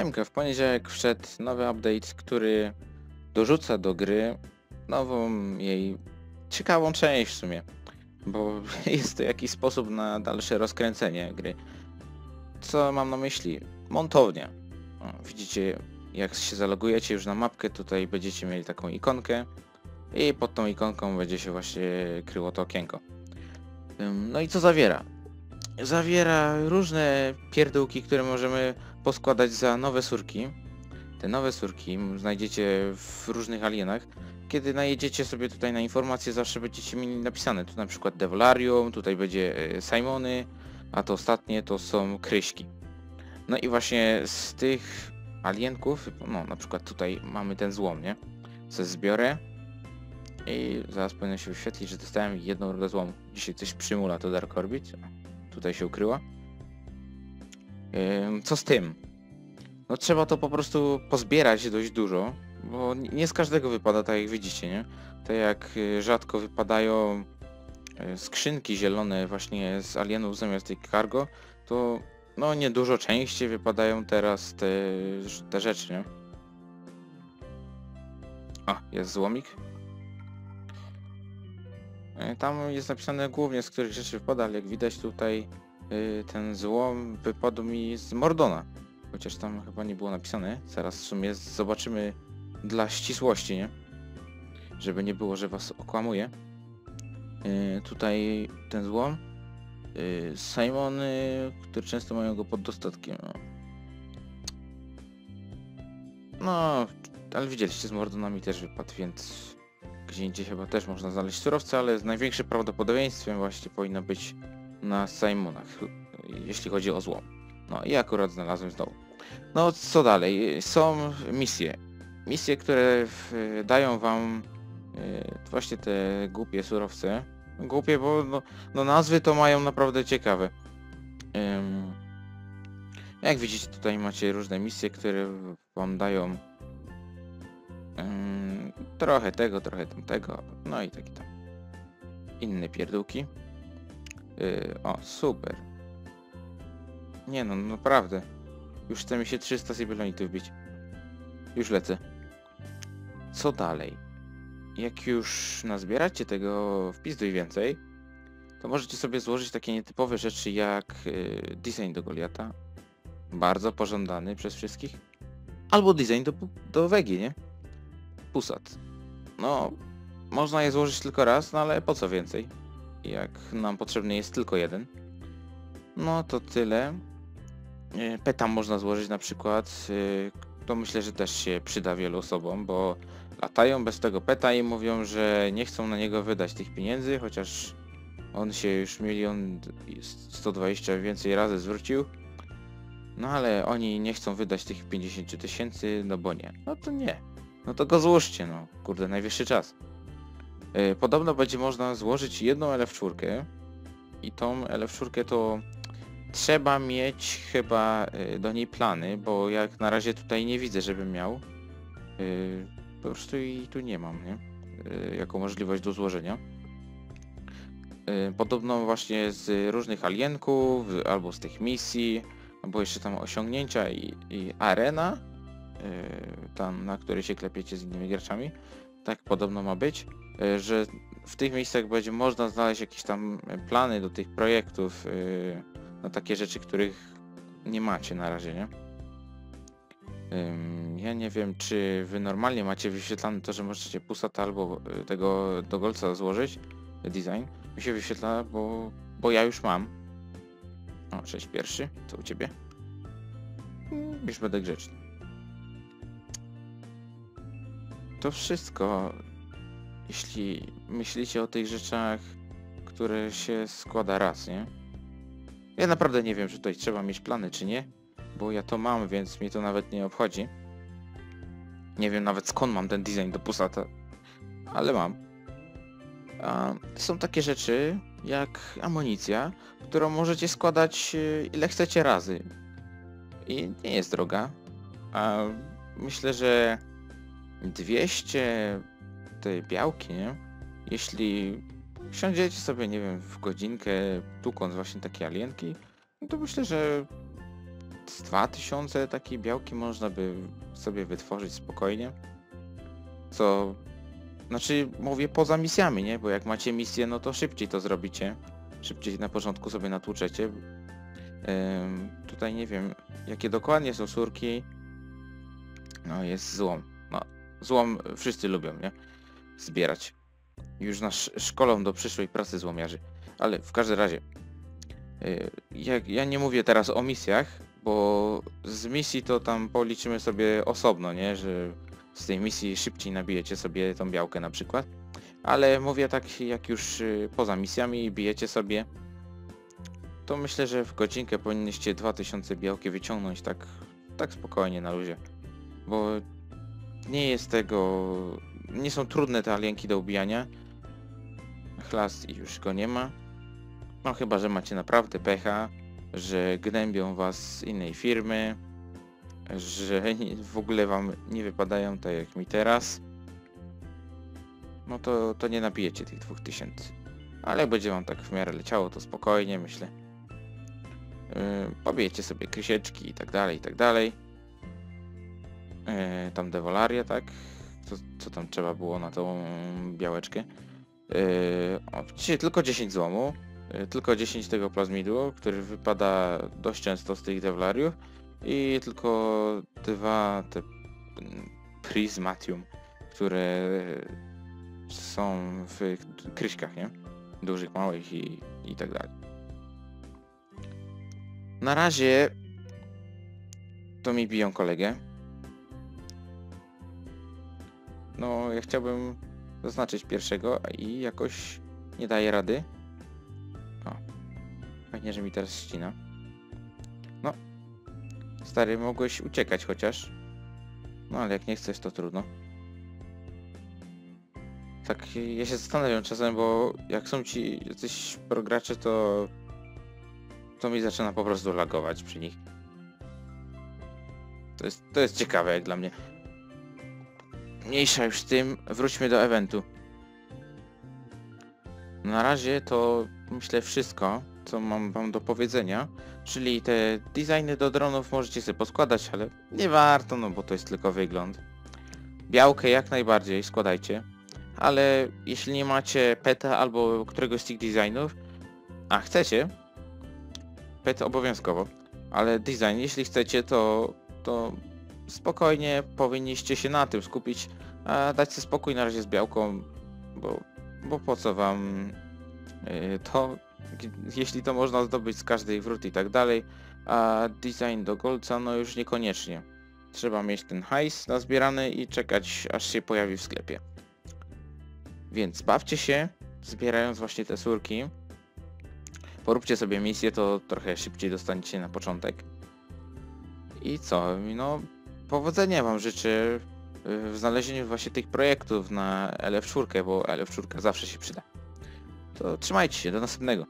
Siemka, w poniedziałek wszedł nowy update, który dorzuca do gry nową jej ciekawą część w sumie, bo jest to jakiś sposób na dalsze rozkręcenie gry. Co mam na myśli? Montownia. Widzicie, jak się zalogujecie już na mapkę, tutaj będziecie mieli taką ikonkę i pod tą ikonką będzie się właśnie kryło to okienko. No i co zawiera? Zawiera różne pierdółki, które możemy poskładać za nowe surki. Te nowe surki znajdziecie w różnych alienach. Kiedy najedziecie sobie tutaj na informacje, zawsze będziecie mieli napisane. Tu na przykład Devolarium, tutaj będzie e, Simony, a to ostatnie to są Kryśki. No i właśnie z tych alienków, no na przykład tutaj mamy ten złom, nie? Co zbiorę i zaraz powinno się wyświetlić, że dostałem jedną rudę złomu. Dzisiaj coś przymula to Dark Orbit. Tutaj się ukryła. Co z tym? No trzeba to po prostu pozbierać dość dużo, bo nie- z każdego wypada tak jak widzicie, nie? Tak jak y, rzadko wypadają y, skrzynki zielone właśnie z alienów zamiast tej cargo, to no niedużo częściej wypadają teraz te, te rzeczy, nie? A, jest złomik. Y, Tam jest napisane głównie z których rzeczy wypada, ale jak widać tutaj y, ten złom wypadł mi z Mordona. Chociaż tam chyba nie było napisane. Zaraz w sumie zobaczymy dla ścisłości, nie? Żeby nie było, że was okłamuję. Yy, tutaj ten złom. Yy, Simony, które często mają go pod dostatkiem. No. no, ale widzieliście, z Mordonami też wypadł, więc gdzie indziej chyba też można znaleźć surowce, ale z największym prawdopodobieństwem właśnie powinno być na Simonach, jeśli chodzi o złom. No i akurat znalazłem znowu. No co dalej? Są misje. Misje, które dają wam y, właśnie te głupie surowce. Głupie, bo no, no nazwy to mają naprawdę ciekawe. Jak widzicie tutaj macie różne misje, które wam dają trochę tego, trochę tamtego, no i takie tam inne pierdółki. Yy, o, super. Nie no, naprawdę. Już chce mi się 300 Sibylonitów wbić. Już lecę. Co dalej? Jak już nazbieracie tego wpisuj więcej, to możecie sobie złożyć takie nietypowe rzeczy jak y, design do Goliata. Bardzo pożądany przez wszystkich. Albo design do, do Wegi, nie? Pusat. No, można je złożyć tylko raz, no ale po co więcej? Jak nam potrzebny jest tylko jeden. No to tyle. E, Peta można złożyć na przykład. e, To myślę, że też się przyda wielu osobom, bo latają bez tego peta i mówią, że nie chcą na niego wydać tych pieniędzy, chociaż on się już milion i 120 więcej razy zwrócił. No ale oni nie chcą wydać tych 50 tysięcy, no bo nie. No to nie. No to go złóżcie, no. Kurde, najwyższy czas. E, Podobno będzie można złożyć jedną LF4 i tą LF4 to trzeba mieć chyba y, do niej plany, bo jak na razie tutaj nie widzę, żebym miał. Y, Po prostu i tu nie mam, nie? Y, Jako możliwość do złożenia. Y, Podobno właśnie z różnych alienków, albo z tych misji, albo jeszcze tam osiągnięcia i, i arena, y, tam na której się klepiecie z innymi graczami. Tak podobno ma być, y, że w tych miejscach będzie można znaleźć jakieś tam plany do tych projektów, y, na takie rzeczy, których nie macie na razie, nie? Ja nie wiem, czy wy normalnie macie wyświetlane to, że możecie pusata albo y, tego do golca złożyć, design. Mi się wyświetla, bo, bo ja już mam. O, cześć pierwszy, co u ciebie? Już będę grzeczny. To wszystko. Jeśli myślicie o tych rzeczach, które się składa raz, nie? Ja naprawdę nie wiem, czy tutaj trzeba mieć plany, czy nie, bo ja to mam, więc mnie to nawet nie obchodzi. Nie wiem nawet skąd mam ten design do Pusata, ale mam. A są takie rzeczy, jak amunicja, którą możecie składać e, ile chcecie razy. I nie jest droga. A myślę, że 200 tej białki, nie? Jeśli Siądziecie sobie, nie wiem, w godzinkę, tukąc właśnie takie alienki, no to myślę, że z 2000 takiej białki można by sobie wytworzyć spokojnie. Co... Znaczy mówię poza misjami, nie? Bo jak macie misję, no to szybciej to zrobicie. Szybciej na początku sobie natłuczecie. Ym, tutaj nie wiem, jakie dokładnie są surki. No jest złom. No, złom wszyscy lubią, nie? Zbierać. Już nas szkolą do przyszłej pracy złomiarzy. Ale w każdym razie, y, jak, ja nie mówię teraz o misjach, bo z misji to tam policzymy sobie osobno, nie? Że z tej misji szybciej nabijecie sobie tą białkę na przykład. Ale mówię tak, jak już y, poza misjami bijecie sobie, to myślę, że w godzinkę powinniście 2000 białki wyciągnąć tak, tak spokojnie na luzie. Bo nie jest tego... Nie są trudne te alienki do ubijania. Chlast i już go nie ma. No chyba, że macie naprawdę pecha, że gnębią was z innej firmy, że w ogóle wam nie wypadają tak jak mi teraz. No to, to nie nabijecie tych 2000. Ale będzie wam tak w miarę leciało, to spokojnie myślę. Yy, pobijecie sobie krysieczki i tak dalej, i tak dalej. Yy, tam dewolaria, tak? Co, co tam trzeba było na tą białeczkę? Yy, tylko 10 złomu. Yy, tylko 10 tego plazmidu, który wypada dość często z tych dewolariów. I tylko dwa te mm, prismatium, które są w kryśkach, nie? Dużych, małych i, i tak dalej. Na razie to mi biją kolegę. No, ja chciałbym zaznaczyć pierwszego i jakoś nie daje rady. O, fajnie, że mi teraz ścina. No, stary, mogłeś uciekać chociaż. No, ale jak nie chcesz, to trudno. Tak, ja się zastanawiam czasem, bo jak są ci jacyś progracze, to to mi zaczyna po prostu lagować przy nich. To jest, to jest ciekawe jak dla mnie. Mniejsza już z tym, wróćmy do eventu. Na razie to myślę wszystko, co mam wam do powiedzenia. Czyli te designy do dronów możecie sobie poskładać, ale nie warto, no bo to jest tylko wygląd. Białkę jak najbardziej składajcie. Ale jeśli nie macie peta albo któregoś z tych designów, a chcecie, pet obowiązkowo, ale design, jeśli chcecie, to, to spokojnie powinniście się na tym skupić, a dać sobie spokój na razie z białką, bo, bo po co wam yy, to, jeśli to można zdobyć z każdej wrót i tak dalej, a design do golca no już niekoniecznie. Trzeba mieć ten hajs nazbierany i czekać aż się pojawi w sklepie. Więc bawcie się, zbierając właśnie te surki. Poróbcie sobie misję, to trochę szybciej dostaniecie na początek. I co? No, powodzenia wam życzę y, w znalezieniu właśnie tych projektów na LF4, bo LF4 zawsze się przyda. To trzymajcie się, do następnego.